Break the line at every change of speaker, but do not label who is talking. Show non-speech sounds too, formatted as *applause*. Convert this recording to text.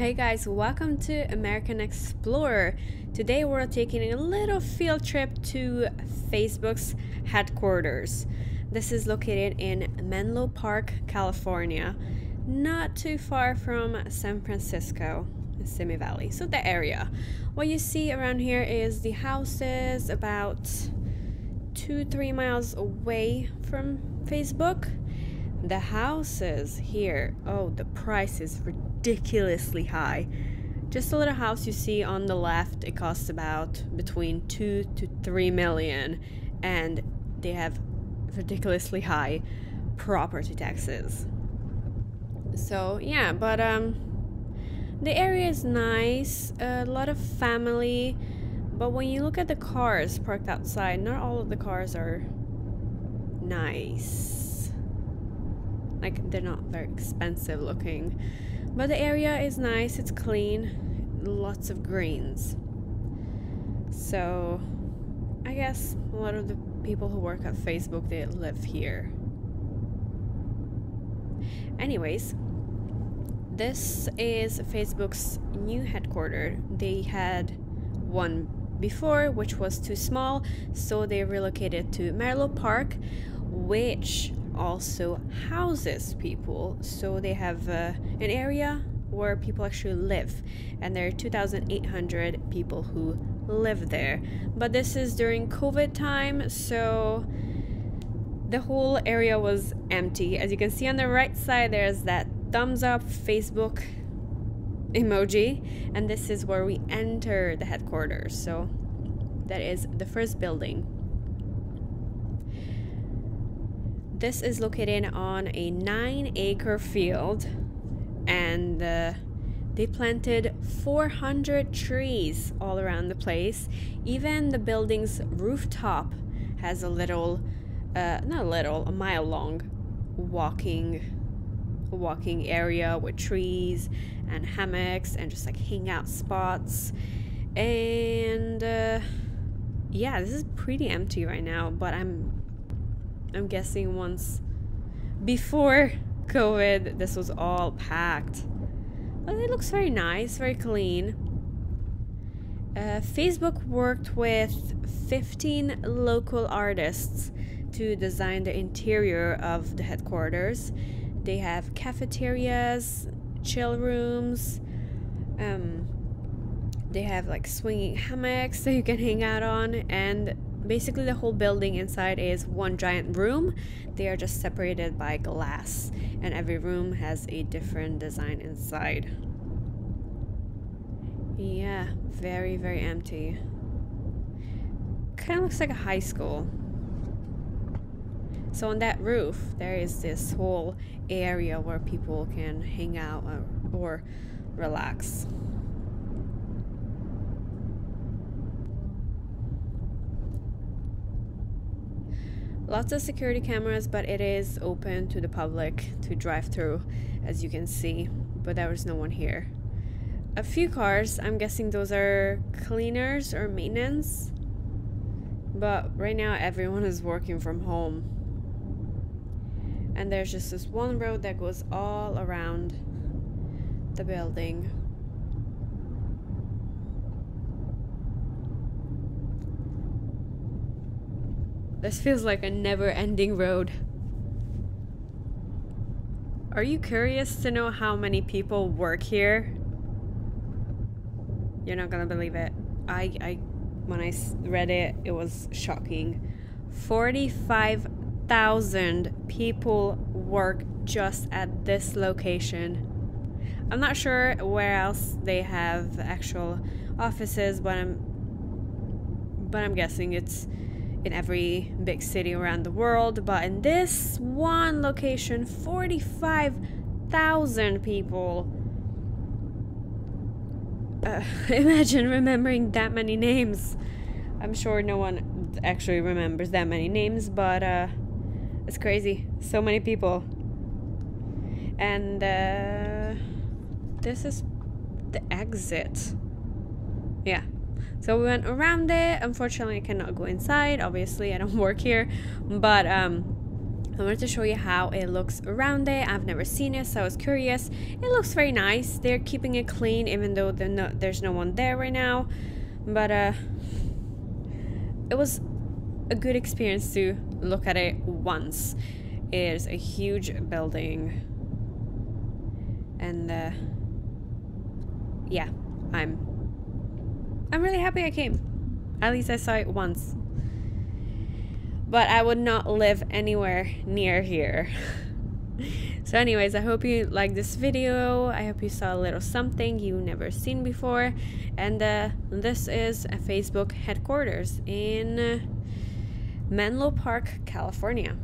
Hey guys, welcome to American Explorer. Today we're taking a little field trip to Facebook's headquarters. This is located in Menlo Park, California, not too far from San Francisco, Simi Valley, so the area. What you see around here is the houses about two, three miles away from Facebook the houses here, oh, the price is ridiculously high. Just a little house you see on the left, it costs about between 2 to 3 million and they have ridiculously high property taxes. So, yeah, but um the area is nice, a lot of family, but when you look at the cars parked outside, not all of the cars are nice like they're not very expensive looking. But the area is nice it's clean lots of greens. So i guess a lot of the people who work at facebook they live here. Anyways this is facebook's new headquarters they had one before which was too small so they relocated to Menlo Park which also houses people. So they have uh, an area where people actually live, and there are 2,800 people who live there. But this is during COVID time, so the whole area was empty. As you can see on the right side, there's that thumbs up Facebook emoji, and this is where we enter the headquarters. So that is the first building. This is located on a nine acre field and uh, they planted 400 trees all around the place. Even the building's rooftop has a little, uh, not a little, a mile long walking walking area with trees and hammocks and just like hangout spots. And uh, yeah, this is pretty empty right now, but I'm I'm guessing once before COVID, this was all packed. But it looks very nice, very clean. Uh, Facebook worked with 15 local artists to design the interior of the headquarters. They have cafeterias, chill rooms, um, they have like swinging hammocks *laughs* that you can hang out on, and basically the whole building inside is one giant room. They are just separated by glass and every room has a different design inside. Yeah very very empty. Kind of looks like a high school. So on that roof there is this whole area where people can hang out or, or relax lots of security cameras but it is open to the public to drive through as you can see but there was no one here. A few cars i'm guessing those are cleaners or maintenance but right now everyone is working from home. And there's just this one road that goes all around the building This feels like a never ending road. Are you curious to know how many people work here? You're not gonna believe it. I, I when I read it, it was shocking. 45,000 people work just at this location. I'm not sure where else they have actual offices, but I'm but I'm guessing it's in every big city around the world, but in this one location, 45,000 people. Uh, *laughs* imagine remembering that many names. I'm sure no one actually remembers that many names, but uh, it's crazy. So many people. And uh, this is the exit. Yeah, so we went around it. Unfortunately, I cannot go inside. Obviously, I don't *laughs* work here. But um, I wanted to show you how it looks around it. I've never seen it, so I was curious. It looks very nice. They're keeping it clean, even though there's no one there right now. But uh, it was a good experience to look at it once. It is a huge building, and uh, yeah, I'm I'm really happy I came. At least I saw it once. But I would not live anywhere near here. *laughs* so anyways, I hope you liked this video. I hope you saw a little something you never seen before. And uh, this is a Facebook headquarters in Menlo Park, California.